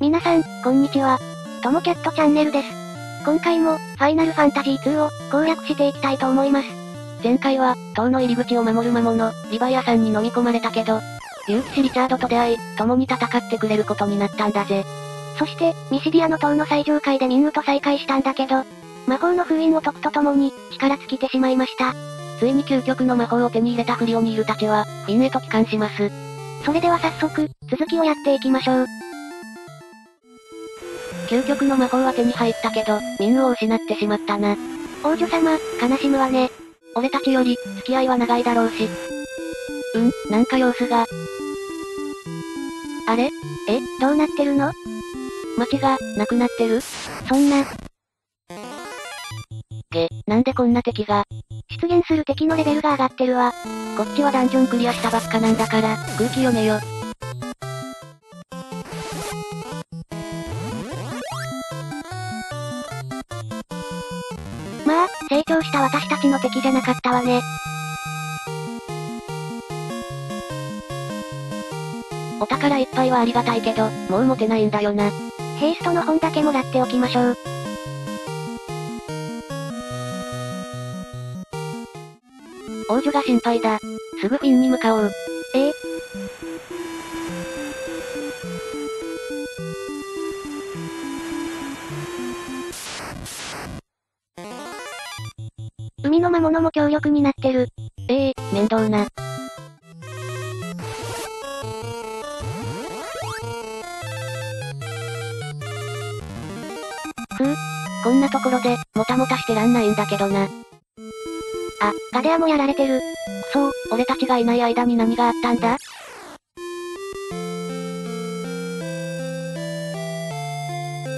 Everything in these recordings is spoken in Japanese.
皆さん、こんにちは。ともキャットチャンネルです。今回も、ファイナルファンタジー2を攻略していきたいと思います。前回は、塔の入り口を守る魔物、リヴァイアさんに飲み込まれたけど、勇騎士リチャードと出会い、共に戦ってくれることになったんだぜ。そして、ミシディアの塔の最上階でミンウと再会したんだけど、魔法の封印を解くとともに、力尽きてしまいました。ついに究極の魔法を手に入れたフリオニールたちは、フィンへと帰還します。それでは早速、続きをやっていきましょう。究極の魔法は手に入ったけど、ミンウを失ってしまったな。王女様、悲しむわね。俺たちより、付き合いは長いだろうし。うん、なんか様子が。あれ？え、どうなってるの？街が、なくなってる？そんな、げ、なんでこんな敵が？出現する敵のレベルが上がってるわ。こっちはダンジョンクリアしたばっかなんだから、空気読めよ。まあ、成長した私たちの敵じゃなかったわね。お宝いっぱいはありがたいけど、もう持てないんだよな。ヘイストの本だけもらっておきましょう。王女が心配だ。すぐフィンに向かおう。ええ海の魔物も強力になってる。ええ面倒な。ふう、こんなところで、もたもたしてらんないんだけどな。あ、ガデアもやられてる。くそー、俺たちがいない間に何があったんだ？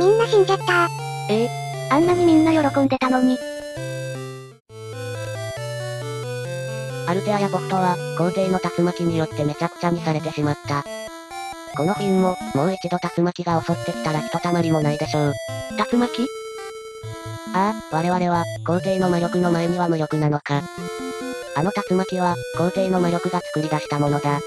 みんな死んじゃったええあんなにみんな喜んでたのに。アルテアやボフトは、皇帝の竜巻によってめちゃくちゃにされてしまった。このフィンも、もう一度竜巻が襲ってきたらひとたまりもないでしょう。竜巻？ああ、我々は、皇帝の魔力の前には無力なのか。あの竜巻は、皇帝の魔力が作り出したものだ。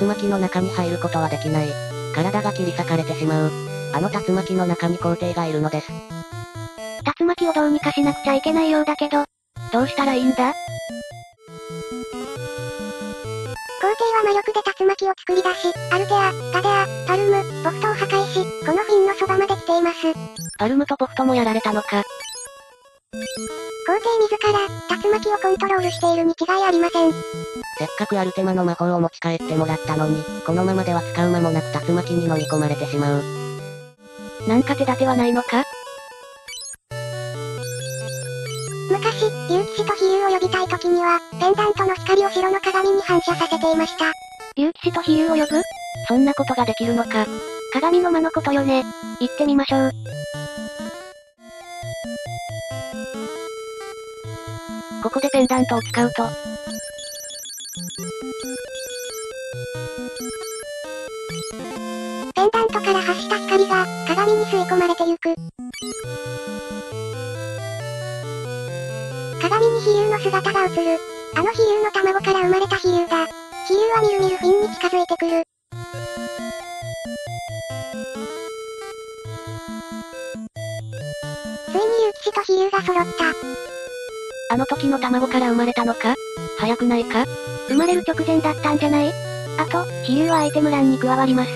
竜巻の中に入ることはできない。体が切り裂かれてしまう。あの竜巻の中に皇帝がいるのです。竜巻をどうにかしなくちゃいけないようだけど、どうしたらいいんだ？皇帝は魔力で竜巻を作り出し、アルテア、ガデア、パルム、ボフトを破壊し、このフィンのそばまで来ています。パルムとポフトもやられたのか。皇帝自ら、竜巻をコントロールしているに違いありません。せっかくアルテマの魔法を持ち帰ってもらったのに、このままでは使う間もなく竜巻に飲み込まれてしまう。なんか手立てはないのか？竜を呼びたい時には、ペンダントの光を城の鏡に反射させていました。竜騎士と飛竜を呼ぶ？そんなことができるのか。鏡の間のことよね。行ってみましょう。ここでペンダントを使うと、ペンダントから発した光が、鏡に吸い込まれてゆく。鏡に飛竜の姿が映る。あの飛竜の卵から生まれた飛竜だ。飛竜はみるみるフィンに近づいてくる。ついに竜騎士と飛竜が揃った。あの時の卵から生まれたのか？早くないか？生まれる直前だったんじゃない？あと、飛竜はアイテム欄に加わります。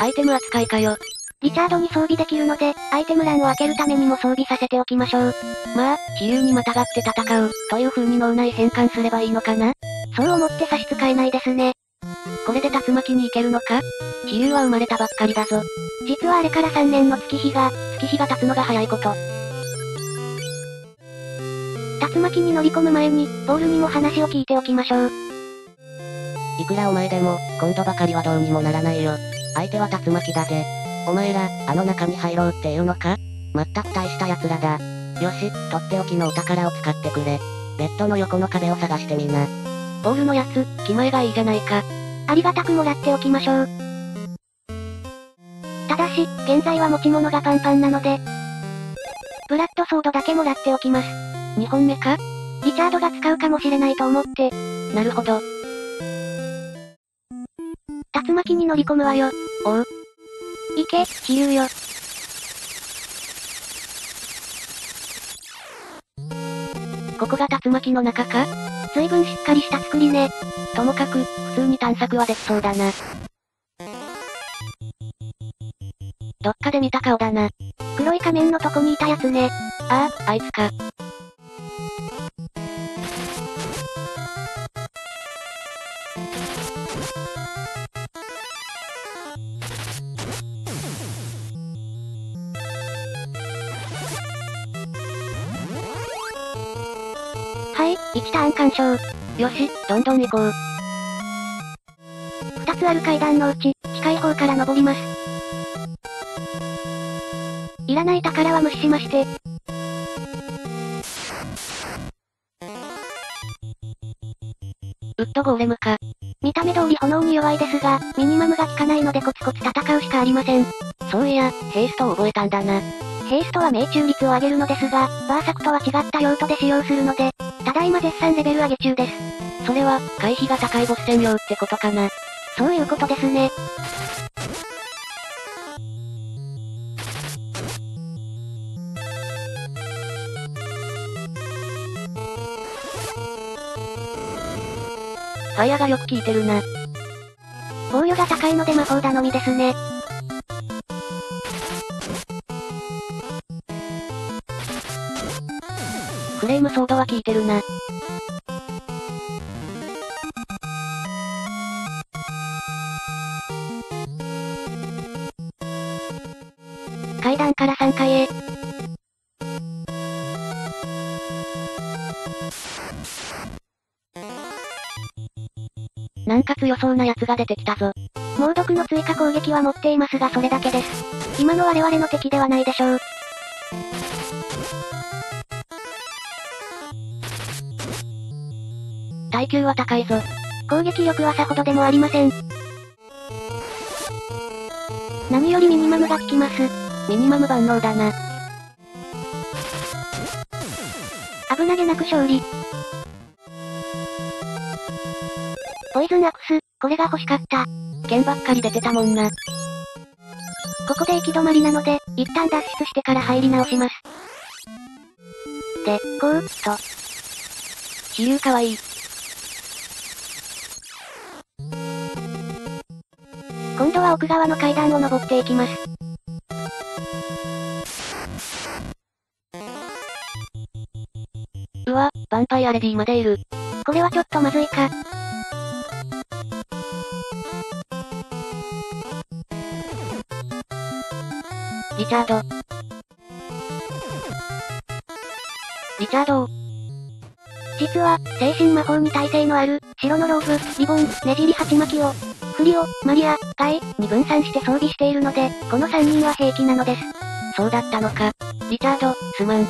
アイテム扱いかよ。リチャードに装備できるので、アイテム欄を開けるためにも装備させておきましょう。まあ、飛竜にまたがって戦う、という風に脳内変換すればいいのかな？そう思って差し支えないですね。これで竜巻に行けるのか？飛竜は生まれたばっかりだぞ。実はあれから3年の月日が、月日が経つのが早いこと。竜巻に乗り込む前に、ボールにも話を聞いておきましょう。いくらお前でも、今度ばかりはどうにもならないよ。相手は竜巻だぜ。お前ら、あの中に入ろうっていうのか？全く大した奴らだ。よし、とっておきのお宝を使ってくれ。ベッドの横の壁を探してみな。ボールのやつ、気前がいいじゃないか。ありがたくもらっておきましょう。ただし、現在は持ち物がパンパンなので、ブラッドソードだけもらっておきます。2本目か？リチャードが使うかもしれないと思って、なるほど。竜巻に乗り込むわよ。おう。いけけ、飛竜よ。ここが竜巻の中か？随分しっかりした作りね。ともかく、普通に探索はできそうだな。どっかで見た顔だな。黒い仮面のとこにいたやつね。ああ、あいつか。1ターン干渉。よし、どんどん行こう。二つある階段のうち、近い方から登ります。いらない宝は無視しまして。ウッドゴーレムか。見た目通り炎に弱いですが、ミニマムが効かないのでコツコツ戦うしかありません。そういや、ヘイストを覚えたんだな。ヘイストは命中率を上げるのですが、バーサクとは違った用途で使用するので、ただいま絶賛レベル上げ中です。それは、回避が高いボス専用ってことかな。そういうことですね。ファイアがよく効いてるな。防御が高いので魔法頼みですね。フレームソードは効いてるな。階段から3階へ。なんか強そうな奴が出てきたぞ。猛毒の追加攻撃は持っていますがそれだけです。今の我々の敵ではないでしょう。耐久は高いぞ。攻撃力はさほどでもありません。何よりミニマムが効きます。ミニマム万能だな。危なげなく勝利。ポイズンアクス、これが欲しかった。剣ばっかり出てたもんな。ここで行き止まりなので、一旦脱出してから入り直します。で、こう、と。飛竜かわいい。今度は奥側の階段を登っていきます。うわ、ヴァンパイアレディまでいる。これはちょっとまずいか。リチャード。リチャード実は、精神魔法に耐性のある、白のローブ、リボン、ねじり鉢巻きを、フリオ、マリア、ガイ、に分散して装備しているので、この3人は平気なのです。そうだったのか。リチャード、すまん。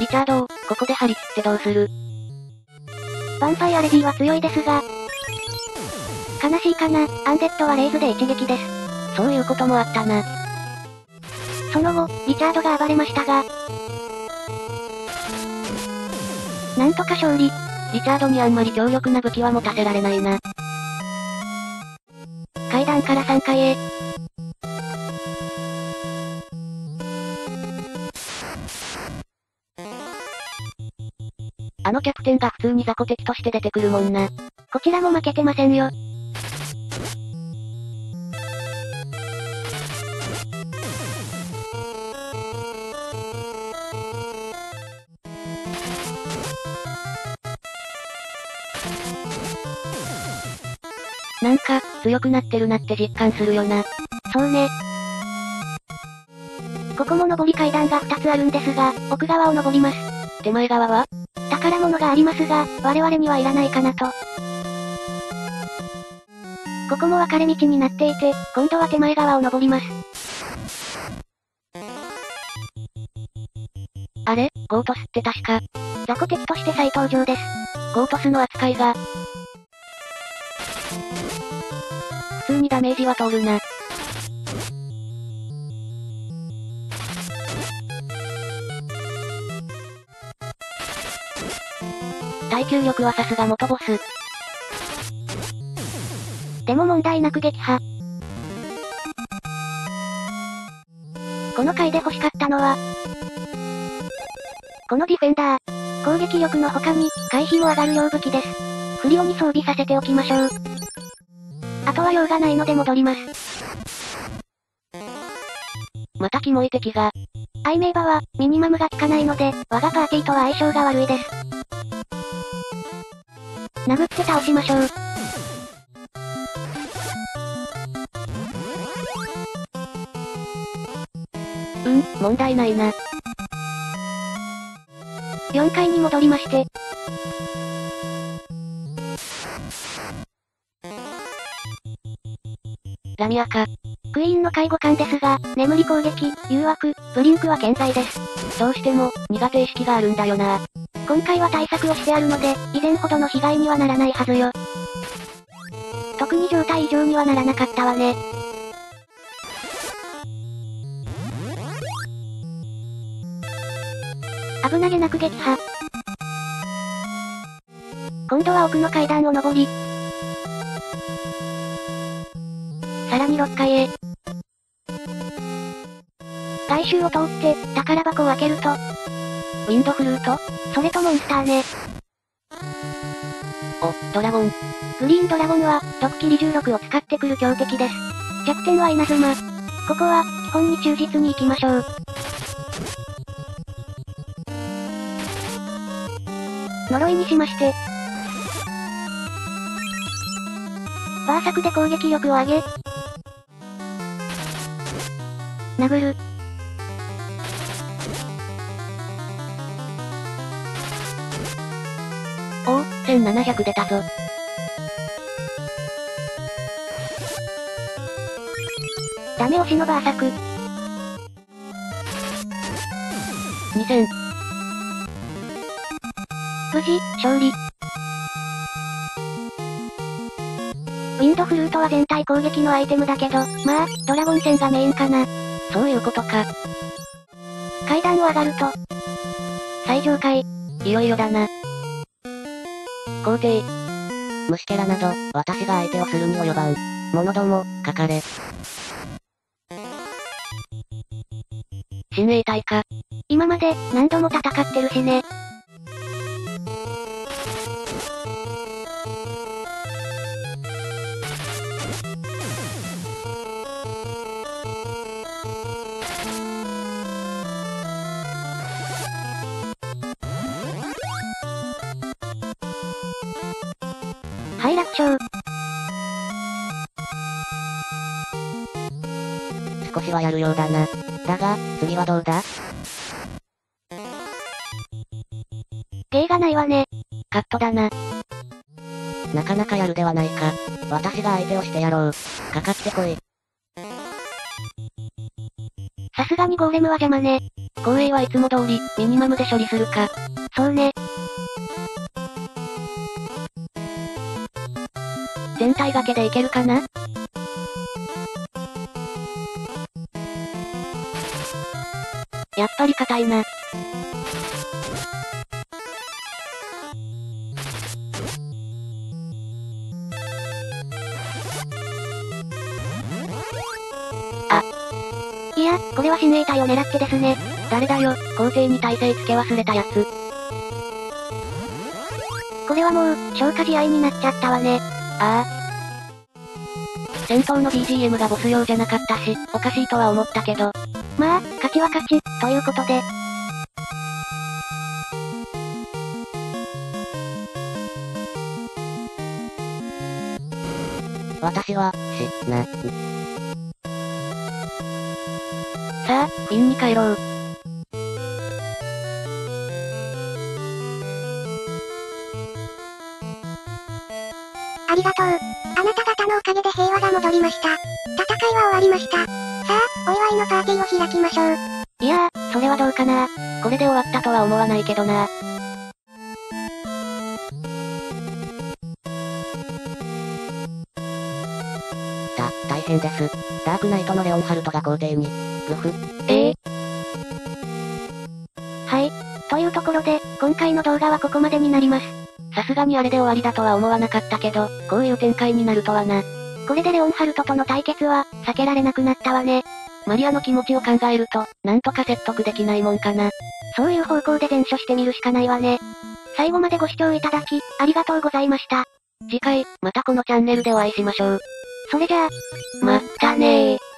リチャードここで張り切ってどうする？ヴァンパイアレディは強いですが、悲しいかな、アンデッドはレイズで一撃です。そういうこともあったな。その後、リチャードが暴れましたが、なんとか勝利。リチャードにあんまり強力な武器は持たせられないな。階段から3階へ。あのキャプテンが普通に雑魚敵として出てくるもんな。こちらも負けてませんよ。なんか、強くなってるなって実感するよな。そうね。ここも上り階段が2つあるんですが、奥側を登ります。手前側は？宝物がありますが、我々にはいらないかなと。ここも分かれ道になっていて、今度は手前側を登ります。あれ？ゴートスって確か、雑魚敵として再登場です。ゴートスの扱いが、メージは通るな。耐久力はさすが元ボス。でも問題なく撃破。この回で欲しかったのは、このディフェンダー。攻撃力の他に、回避も上がる用武器です。フリオに装備させておきましょう。あとは用がないので戻ります。またキモい敵が。アイメイバは、ミニマムが効かないので、我がパーティーとは相性が悪いです。殴って倒しましょう。うん、問題ないな。4階に戻りまして。ラミアか。クイーンの介護官ですが、眠り攻撃、誘惑、ブリンクは健在です。どうしても、苦手意識があるんだよな。今回は対策をしてあるので、以前ほどの被害にはならないはずよ。特に状態異常にはならなかったわね。危なげなく撃破。今度は奥の階段を登り、さらに6階へ。外周を通って、宝箱を開けると、ウィンドフルートそれとモンスターね。お、ドラゴン。グリーンドラゴンは、毒切り16を使ってくる強敵です。弱点は稲妻。ここは、基本に忠実に行きましょう。呪いにしまして。バーサクで攻撃力を上げ。殴る。おお、1700出たぞ。ダメ押しのバーサク。2000。無事、勝利。ウィンドフルートは全体攻撃のアイテムだけど、まあ、ドラゴン戦がメインかな。そういうことか。階段を上がると、最上階。いよいよだな。皇帝。虫けらなど、私が相手をするに及ばん。者ども、かかれ。親衛隊か。今まで、何度も戦ってるしね。快楽賞。少しはやるようだな。だが、次はどうだ？芸がないわね。カットだな。なかなかやるではないか。私が相手をしてやろう。かかってこい。さすがにゴーレムは邪魔ね。光栄はいつも通り、ミニマムで処理するか。そうね。全体掛けでいけるかな？やっぱり硬いな。あ。いや、これは親衛隊を狙ってですね。誰だよ、皇帝に体勢つけ忘れたやつ。これはもう、消化試合になっちゃったわね。ああ。戦闘の BGM がボス用じゃなかったし、おかしいとは思ったけど。まあ、勝ちは勝ち、ということで。私は、し、な、さあ、フィンに帰ろう。ありがとう。あなた方のおかげで平和が戻りました。戦いは終わりました。さあ、お祝いのパーティーを開きましょう。いやー、それはどうかな。これで終わったとは思わないけどな。だ、大変です。ダークナイトのレオンハルトが皇帝に。グフ。ええー、はい。というところで、今回の動画はここまでになります。さすがにあれで終わりだとは思わなかったけど、こういう展開になるとはな。これでレオンハルトとの対決は、避けられなくなったわね。マリアの気持ちを考えると、なんとか説得できないもんかな。そういう方向で前処してみるしかないわね。最後までご視聴いただき、ありがとうございました。次回、またこのチャンネルでお会いしましょう。それじゃあ、まったねー。